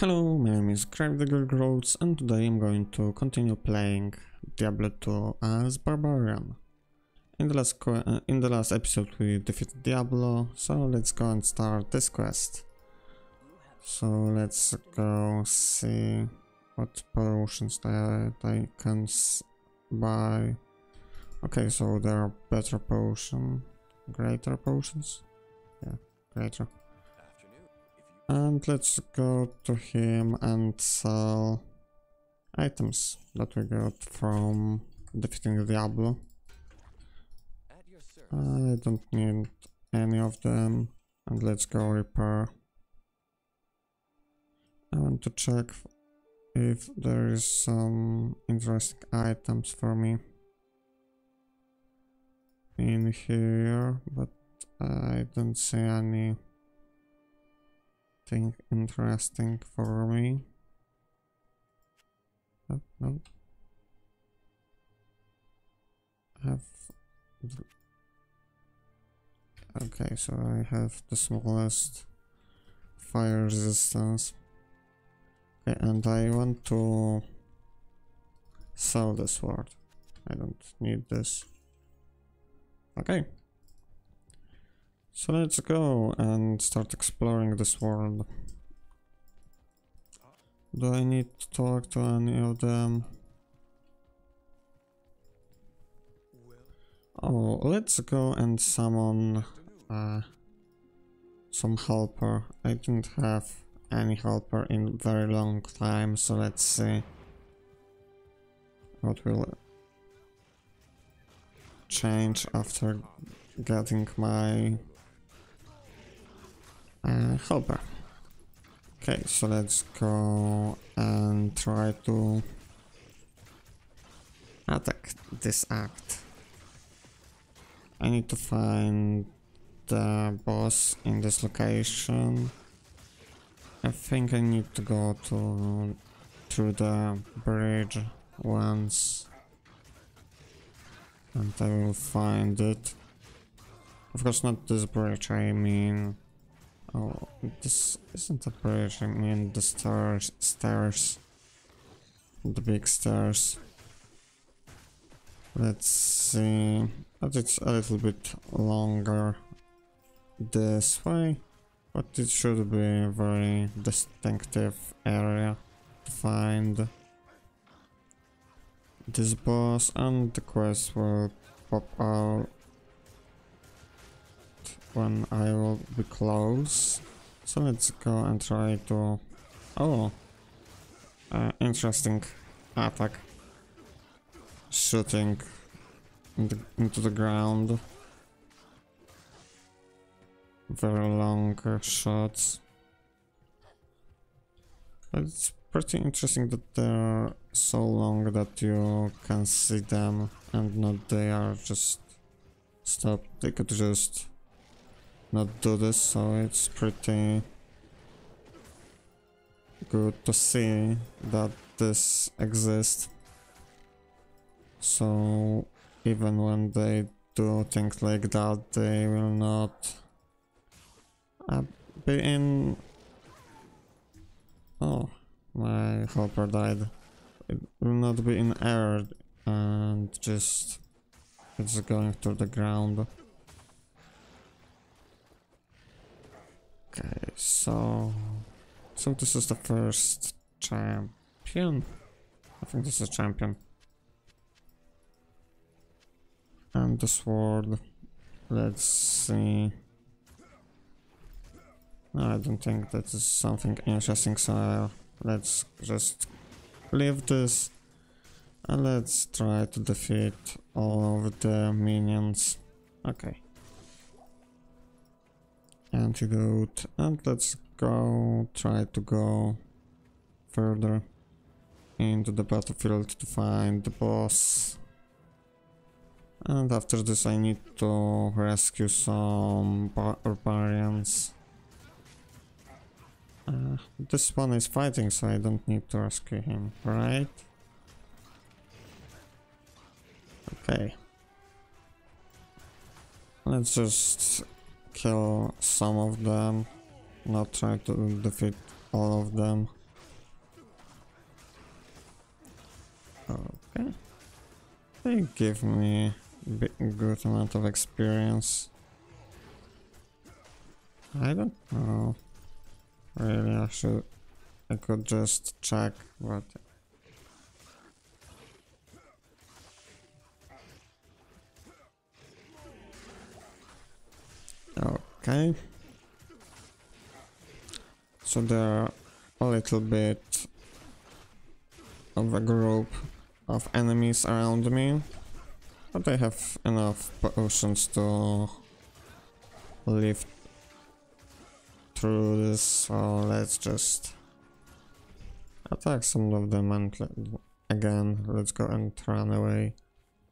Hello, my name is Crave the and today I'm going to continue playing Diablo 2 as Barbarian. In the last uh, in the last episode we defeated Diablo, so let's go and start this quest. So let's go see what potions that I can buy. Okay, so there are better potion, greater potions. Yeah, greater. And let's go to him and sell items that we got from defeating Diablo. I don't need any of them. And let's go repair. I want to check if there is some interesting items for me in here, but I don't see any anything interesting for me? Oh, no. Have okay, so I have the smallest fire resistance. Okay, and I want to sell the sword. I don't need this. Okay. So let's go and start exploring this world. Do I need to talk to any of them? Oh, let's go and summon uh, some helper. I didn't have any helper in very long time, so let's see what will change after getting my uh, helper. Okay, so let's go and try to attack this act. I need to find the boss in this location. I think I need to go to through the bridge once and I will find it. Of course not this bridge, I mean Oh, this isn't a bridge, I mean the stairs, stairs. The big stairs. Let's see, but it's a little bit longer this way, but it should be a very distinctive area to find this boss and the quest will pop out when I will be close. So let's go and try to... Oh! Uh, interesting attack. Shooting into, the ground. Very long uh, shots. It's pretty interesting that they're so long that you can see them and not they are just stopped. They could just not do this, so it's pretty good to see that this exists. So even when they do things like that, they will not uh, be in... Oh, my helper died. It will not be in air and just it's going to the ground. So... So this is the first champion? I think this is champion. And the sword. Let's see. I don't think that is something interesting, so let's just leave this. And let's try to defeat all of the minions. Okay antidote and let's go try to go further into the battlefield to find the boss and after this I need to rescue some barbarians uh, this one is fighting so I don't need to rescue him, right? Okay. Let's just kill some of them, not try to defeat all of them. Okay. They give me a good amount of experience. I don't know. Really, I should... I could just check, but Okay. So there are a little bit of a group of enemies around me. But I have enough potions to live through this, so let's just attack some of them and again, let's go and run away.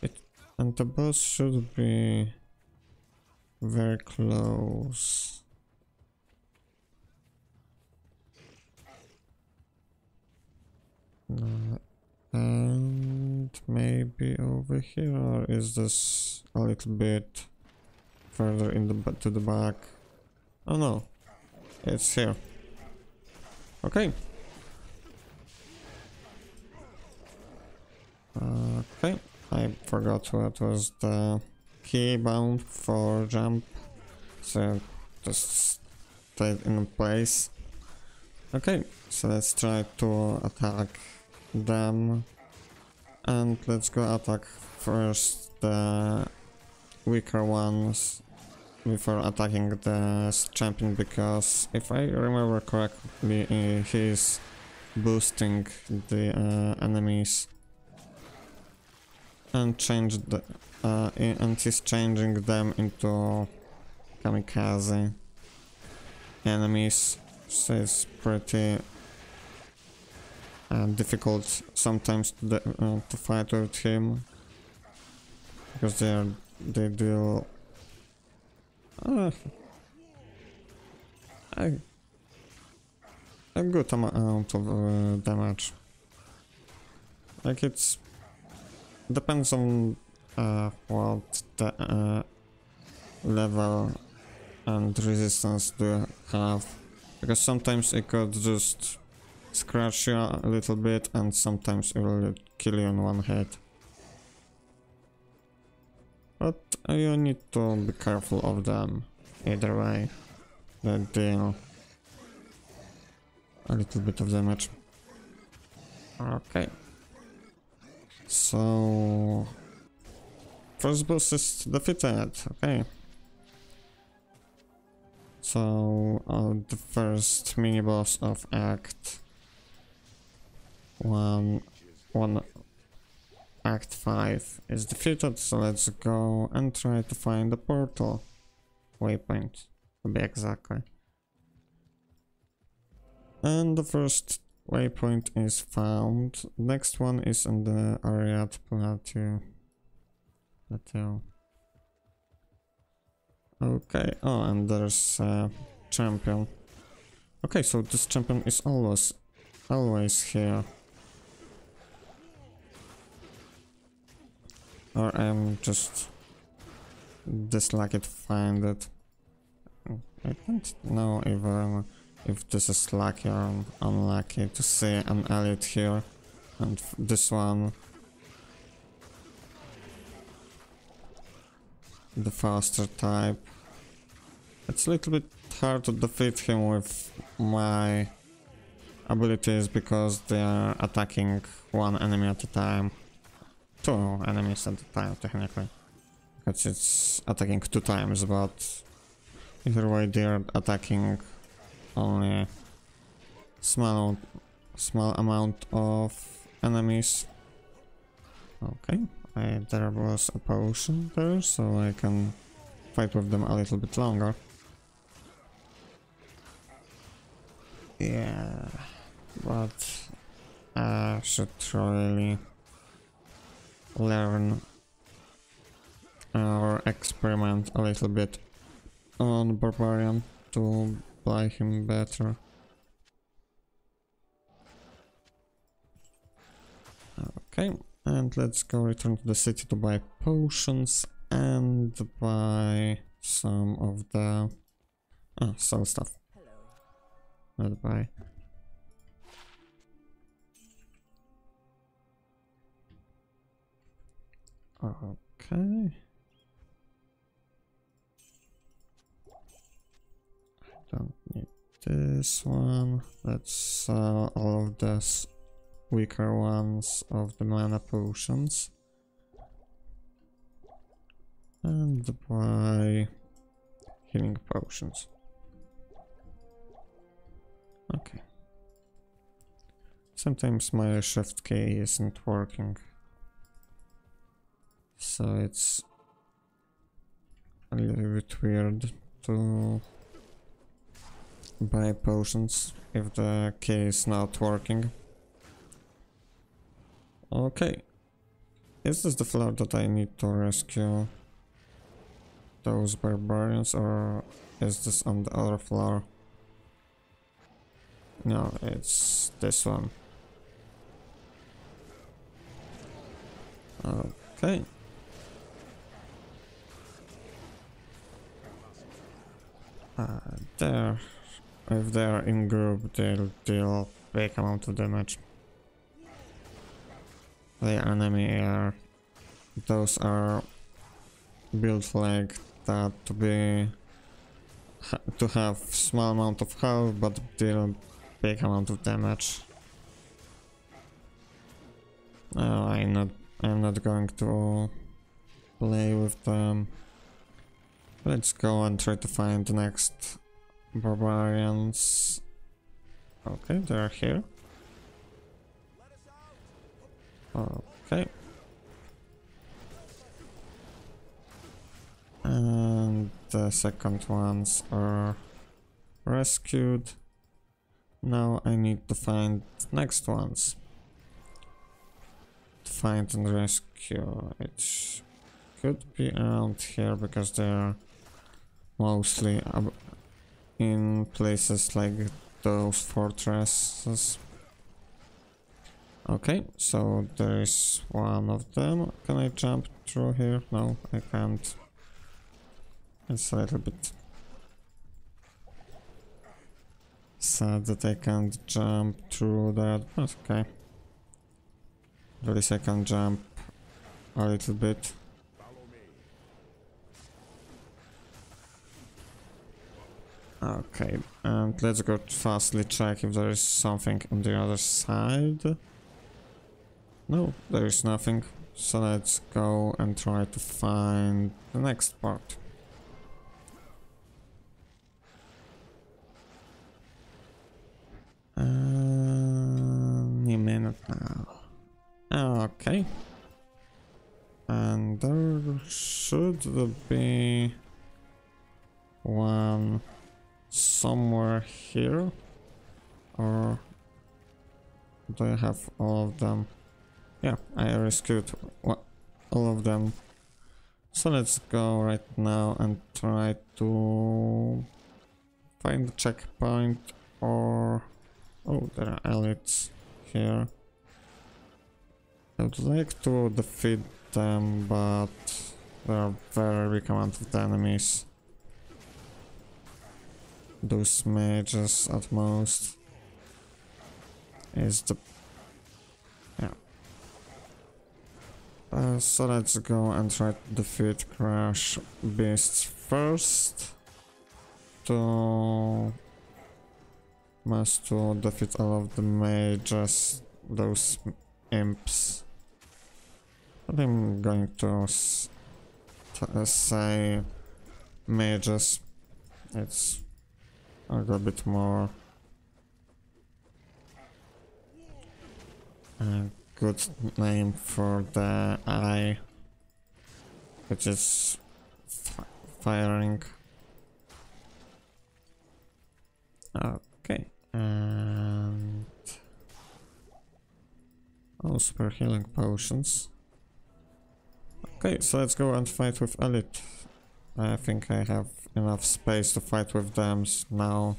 It, and the boss should be very close. Uh, and maybe over here, is this a little bit further in the to the back? Oh no, it's here. Okay. Okay, I forgot what was the key bound for jump, so just stayed in place. Okay, so let's try to attack them. And let's go attack first the weaker ones before attacking the champion because if I remember correctly he's boosting the uh, enemies and change the uh, and he's changing them into kamikaze enemies. So it's pretty uh, difficult sometimes to, uh, to fight with him. Because they are they deal uh, a, a good amount of uh, damage. Like it's depends on uh, what the uh, level and resistance do you have because sometimes it could just scratch you a little bit and sometimes it will kill you in one hit. But you need to be careful of them either way. They deal a little bit of damage. Okay. So... First boss is defeated, okay. So, uh, the first mini boss of Act one, one Act 5 is defeated, so let's go and try to find the portal waypoint, to be exactly. And the first waypoint is found. Next one is in the Arreat Plateau. Plateau. Okay, oh, and there's a champion. Okay, so this champion is always, always here. Or I'm just dislucky to find it. I don't know if, um, if this is lucky or unlucky to see an elite here. And this one... The faster type. It's a little bit hard to defeat him with my abilities because they are attacking one enemy at a time two enemies at a time, technically. Because it's attacking two times, but either way they're attacking only small small amount of enemies. Okay, I, there was a potion there, so I can fight with them a little bit longer. Yeah, but I should really learn or experiment a little bit on Barbarian to buy him better. Okay, and let's go return to the city to buy potions and buy some of the ah, stuff. Let's buy. Okay. Don't need this one. Let's sell uh, all of the weaker ones of the mana potions. And buy healing potions. Okay. Sometimes my shift key isn't working. So it's a little bit weird to buy potions if the key is not working. Okay. Is this the floor that I need to rescue those barbarians or is this on the other floor? No, it's this one. Okay. Uh, there. If they're in group, they'll deal big amount of damage. The enemy are... Those are built like that to be... To have small amount of health but deal big amount of damage. No, I'm not I'm not going to play with them. Let's go and try to find the next barbarians. Okay, they're here. Okay. And the second ones are rescued. Now I need to find next ones. To find and rescue. It could be around here because they're mostly in places like those fortresses. Okay, so there is one of them. Can I jump through here? No, I can't. It's a little bit sad that I can't jump through that, but okay. At least I can jump a little bit. Okay, and let's go fastly check if there is something on the other side. No, there is nothing. So let's go and try to find the next part. Uh, Any minute now. Okay. And there should be do I have all of them? Yeah, I rescued all of them. So let's go right now and try to find the checkpoint or... Oh, there are elites here. I would like to defeat them, but there are very weak amount of enemies. Those mages at most is the yeah. Uh, so let's go and try to defeat Crush Beasts first. To must to defeat all of the mages, those imps. I'm going to uh, say mages. It's a little bit more a good name for the eye, which is firing. Okay, and oh, super healing potions. Okay, so let's go and fight with Elite. I think I have enough space to fight with them now.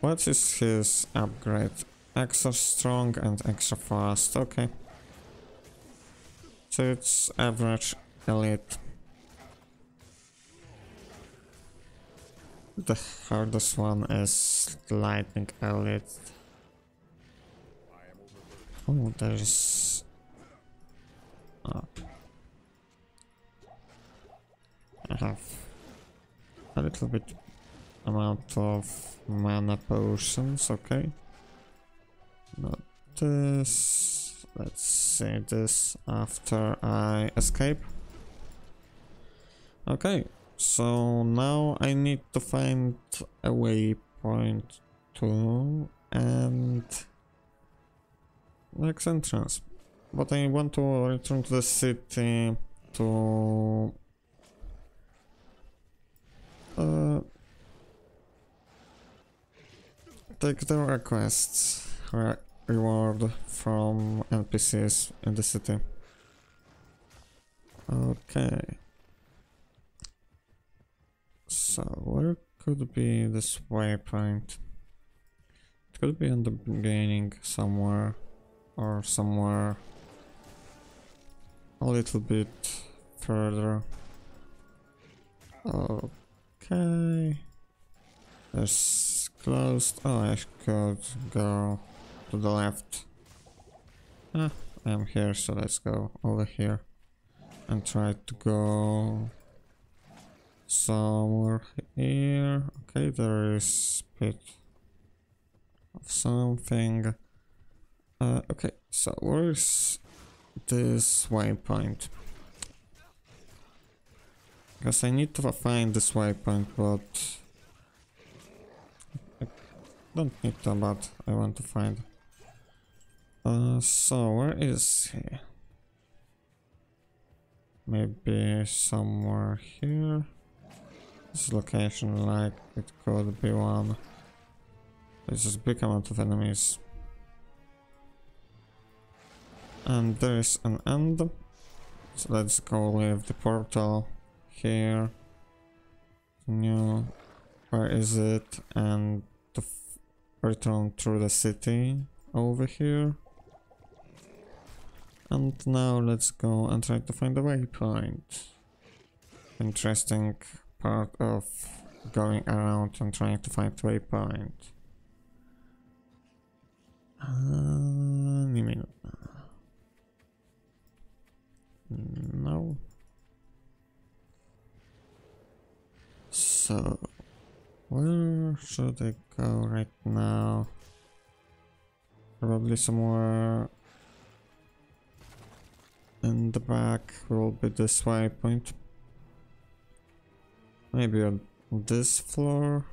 What is his upgrade? extra strong and extra fast, okay. So it's average elite. The hardest one is lightning elite. Oh, there's... Oh. Uh, I have a little bit amount of mana potions, okay. Not this. Let's see this after I escape. Okay, so now I need to find a waypoint to and next entrance. But I want to return to the city to uh, take the requests re reward from NPCs in the city. Okay. So where could be this waypoint? It could be in the beginning somewhere or somewhere a little bit further. Okay. It's closed. Oh, I could go to the left. Ah, I'm here, so let's go over here and try to go somewhere here. Okay, there is a bit of something. Uh, okay, so where is this waypoint? Because I need to find this waypoint, but I don't need to, but I want to find. Uh, so where is he? Maybe somewhere here. This location, like it could be one. There's just big amount of enemies. And there's an end. So let's go with the portal here. New. Where is it? And return through the city over here. And now let's go and try to find a waypoint. Interesting part of going around and trying to find waypoint. Uh, no. So, where should I go right now? Probably somewhere in the back will be this waypoint. Maybe on this floor.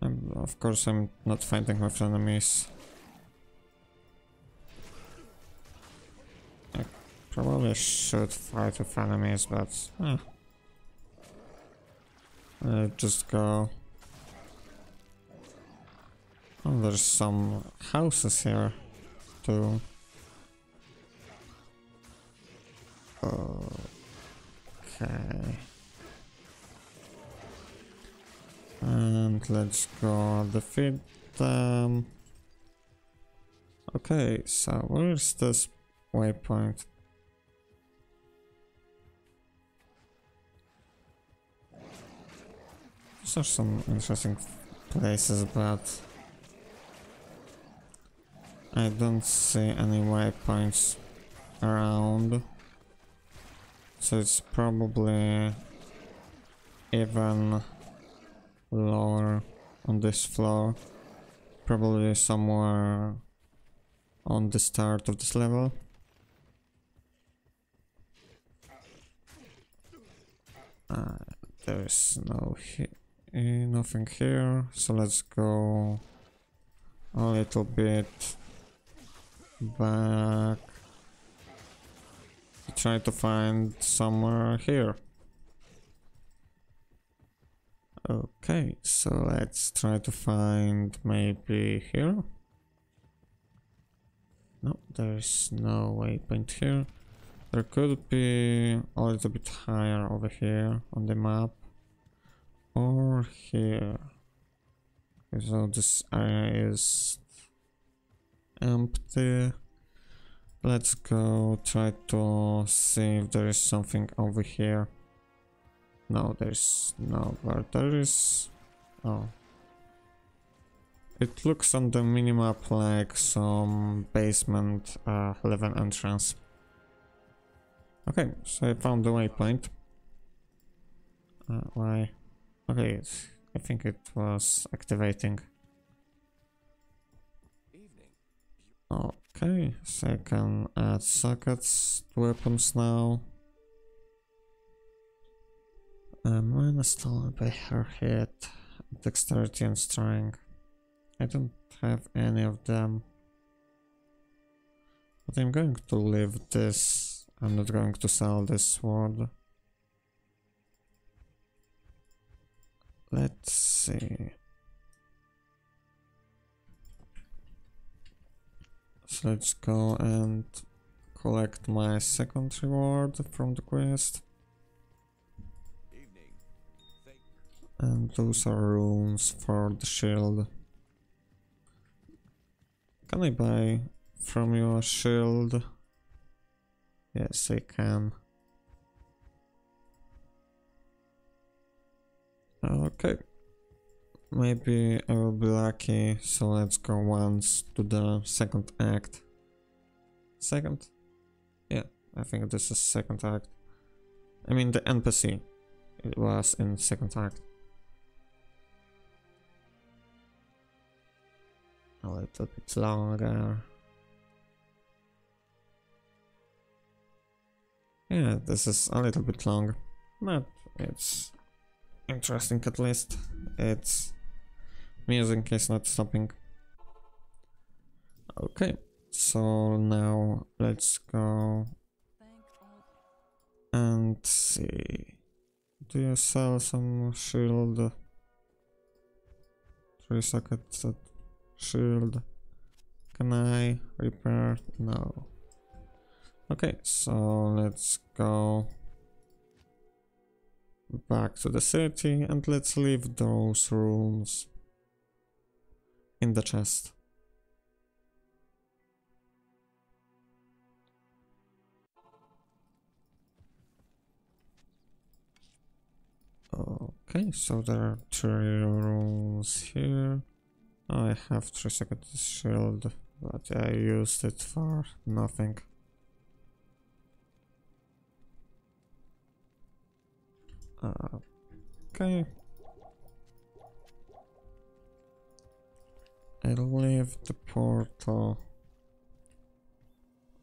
And of course I'm not fighting with enemies. I probably should fight with enemies, but... Eh. Uh, just go. Oh, there's some houses here, too. Uh, okay. And let's go defeat them. Okay, so where's this waypoint? These are some interesting places, but I don't see any waypoints around. So it's probably even lower on this floor. Probably somewhere on the start of this level. Uh, there's no he nothing here, so let's go a little bit back try to find somewhere here. Okay, so let's try to find maybe here. No, there's no waypoint here. There could be a little bit higher over here on the map. Or here. So this area is empty. Let's go try to see if there is something over here. No, there's no, but there is... Oh. It looks on the minimap like some basement uh, level entrance. Okay, so I found the waypoint. Uh, why? Okay, I think it was activating. Okay, so I can add sockets to weapons now. Um, when installed by her head, dexterity and strength. I don't have any of them. But I'm going to leave this. I'm not going to sell this sword. Let's see. So let's go and collect my second reward from the quest. And those are runes for the shield. Can I buy from you a shield? Yes, I can. Okay. Maybe I will be lucky, so let's go once to the second act. Second? Yeah, I think this is second act. I mean the NPC. It was in second act. A little bit longer. Yeah, this is a little bit long, but it's interesting at least. It's music is not stopping. Okay, so now let's go and see. Do you sell some shield? Three sockets at shield. Can I repair? No. Okay, so let's go back to the city and let's leave those runes in the chest. Okay, so there are three runes here. I have three seconds shield, but I used it for nothing. Uh, okay. I'll leave the portal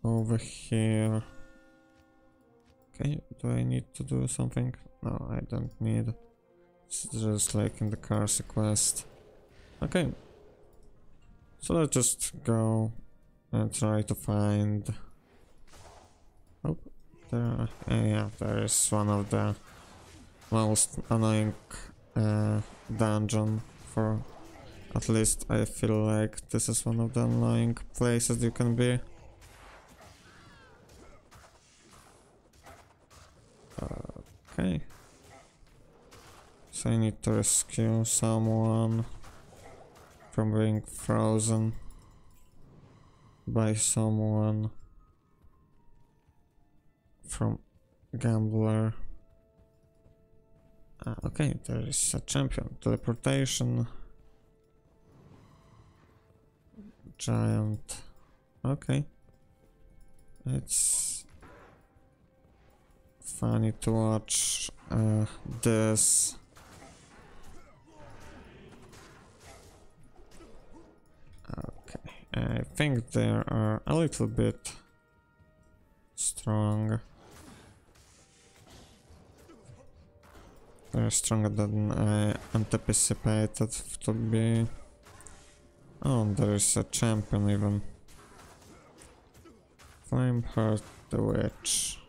over here. Okay, do I need to do something? No, I don't need. It's just like in the car quest. Okay. So let's just go and try to find... Oh, there... Uh, yeah, there is one of the most annoying uh, dungeon for at least I feel like this is one of the annoying places you can be. Okay. So I need to rescue someone from being frozen by someone from gambler. Ah, okay, there is a champion. Teleportation. Giant. Okay. It's funny to watch uh, this. Okay, I think they are a little bit strong. They're stronger than I anticipated to be. Oh, there is a champion even. Flame Heart the Witch.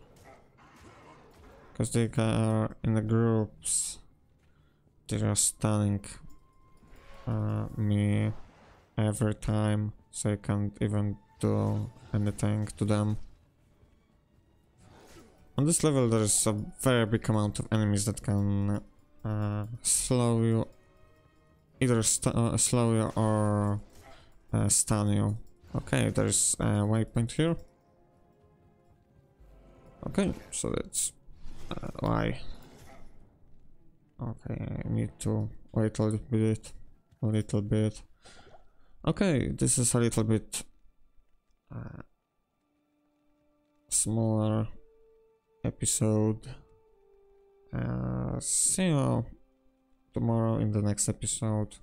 Because they are in the groups. They are stunning uh, me every time, so I can't even do anything to them. On this level there is a very big amount of enemies that can uh, slow you, either uh, slow you or uh, stun you. Okay, there's a waypoint here. Okay, so that's uh, why. Okay, I need to wait a little bit, a little bit. Okay, this is a little bit uh, smaller episode. Uh, see you tomorrow in the next episode.